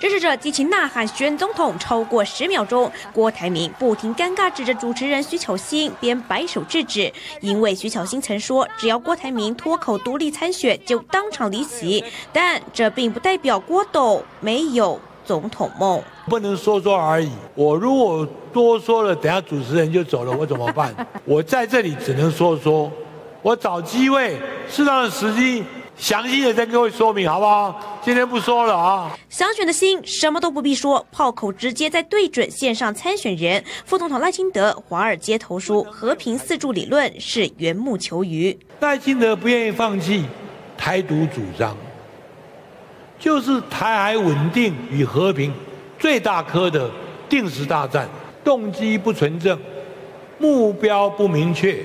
支持者激情呐喊选总统超过十秒钟，郭台铭不停尴尬指着主持人徐巧芯，边摆手制止。因为徐巧芯曾说，只要郭台铭脱口独立参选，就当场离席。但这并不代表郭董没有总统梦。不能说说而已。我如果多说了，等下主持人就走了，我怎么办？我在这里只能说说，我找机会，适当的时机。详细的再各位说明好不好？今天不说了啊。想选的心什么都不必说，炮口直接在对准线上参选人副总统赖清德。华尔街投书和平四柱理论是缘木求鱼。赖清德不愿意放弃台独主张，就是台海稳定与和平最大科的定时大战，动机不纯正，目标不明确。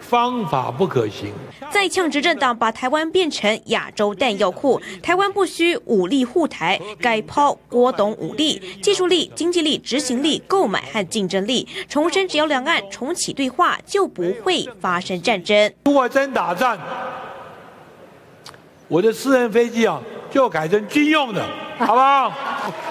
方法不可行。再呛执政党把台湾变成亚洲弹药库，台湾不需武力护台，该抛郭董武力、技术力、经济力、执行力、购买和竞争力。重申，只要两岸重启对话，就不会发生战争。如果真打仗，我的私人飞机啊，就改成军用的，好不好？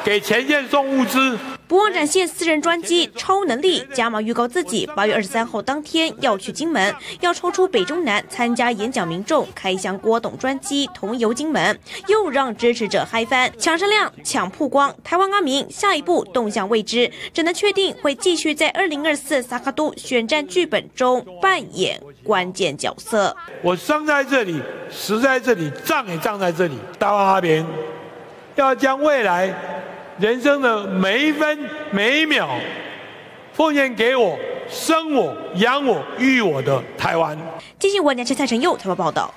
给前线送物资。不忘展现私人专机超能力，加码预告自己八月二十三号当天要去金门，要抽出北中南参加演讲民众开箱郭董专机同游金门，又让支持者嗨翻，抢声量、抢曝光。台湾阿明下一步动向未知，只能确定会继续在二零二四萨卡都选战剧本中扮演关键角色。我生在这里，死在这里，葬也葬在这里。大湾阿明要将未来。人生的每一分每一秒，奉献给我生我养我育我的台湾。继续，我娘亲蔡成佑采访报道。